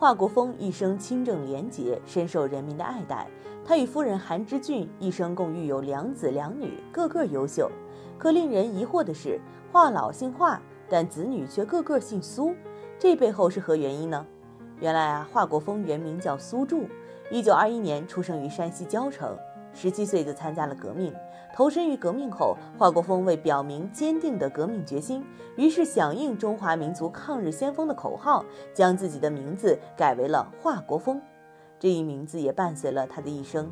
华国锋一生清正廉洁，深受人民的爱戴。他与夫人韩之俊一生共育有两子两女，个个优秀。可令人疑惑的是，华老姓华，但子女却个个姓苏，这背后是何原因呢？原来啊，华国锋原名叫苏柱，一九二一年出生于山西交城，十七岁就参加了革命。投身于革命后，华国锋为表明坚定的革命决心，于是响应中华民族抗日先锋的口号，将自己的名字改为了华国锋。这一名字也伴随了他的一生。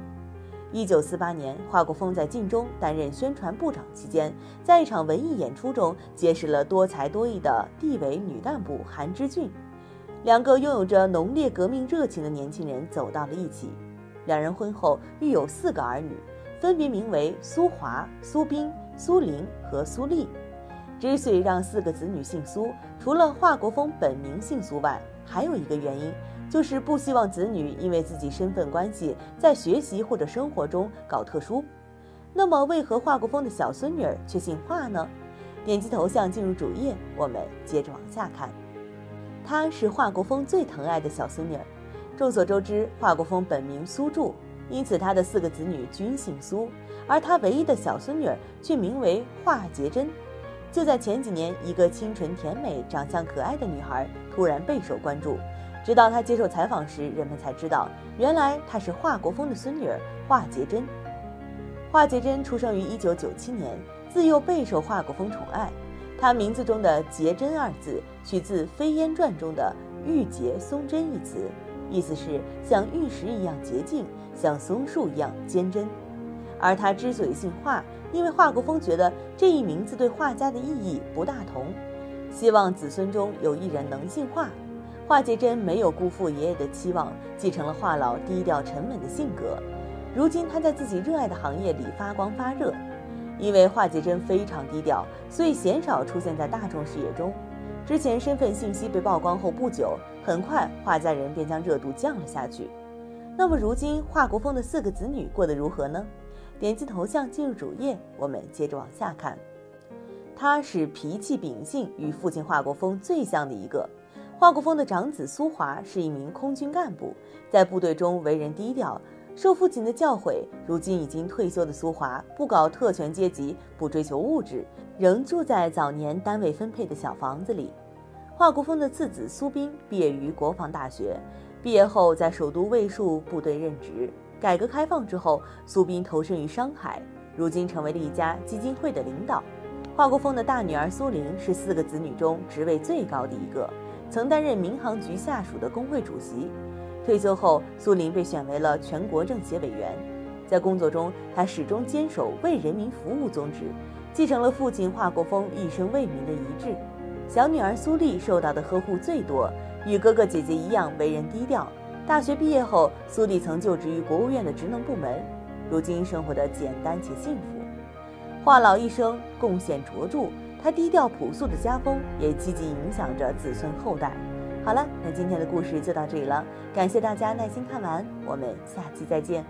一九四八年，华国锋在晋中担任宣传部长期间，在一场文艺演出中结识了多才多艺的地委女干部韩之俊，两个拥有着浓烈革命热情的年轻人走到了一起。两人婚后育有四个儿女。分别名为苏华、苏斌、苏林和苏丽。之所以让四个子女姓苏，除了华国锋本名姓苏外，还有一个原因，就是不希望子女因为自己身份关系，在学习或者生活中搞特殊。那么，为何华国锋的小孙女儿却姓华呢？点击头像进入主页，我们接着往下看。她是华国锋最疼爱的小孙女儿。众所周知，华国锋本名苏柱。因此，他的四个子女均姓苏，而他唯一的小孙女儿却名为华洁珍。就在前几年，一个清纯甜美、长相可爱的女孩突然备受关注。直到她接受采访时，人们才知道，原来她是华国锋的孙女儿华洁珍。华洁珍出生于1997年，自幼备受华国锋宠爱。她名字中的“洁珍”二字取自《飞燕传》中的“玉洁松针”一词。意思是像玉石一样洁净，像松树一样坚贞。而他之所以姓华，因为华国锋觉得这一名字对华家的意义不大同，希望子孙中有一人能姓华。华杰珍没有辜负爷爷的期望，继承了华老低调沉稳的性格。如今他在自己热爱的行业里发光发热。因为华杰珍非常低调，所以鲜少出现在大众视野中。之前身份信息被曝光后不久，很快华家人便将热度降了下去。那么如今华国锋的四个子女过得如何呢？点击头像进入主页，我们接着往下看。他是脾气秉性与父亲华国锋最像的一个。华国锋的长子苏华是一名空军干部，在部队中为人低调。受父亲的教诲，如今已经退休的苏华不搞特权阶级，不追求物质，仍住在早年单位分配的小房子里。华国锋的次子苏斌毕业于国防大学，毕业后在首都卫戍部队任职。改革开放之后，苏斌投身于商海，如今成为了一家基金会的领导。华国锋的大女儿苏玲是四个子女中职位最高的一个，曾担任民航局下属的工会主席。退休后，苏林被选为了全国政协委员。在工作中，他始终坚守为人民服务宗旨，继承了父亲华国锋一生为民的遗志。小女儿苏丽受到的呵护最多，与哥哥姐姐一样为人低调。大学毕业后，苏丽曾就职于国务院的职能部门，如今生活的简单且幸福。华老一生贡献卓著，他低调朴素的家风也积极影响着子孙后代。好了，那今天的故事就到这里了，感谢大家耐心看完，我们下期再见。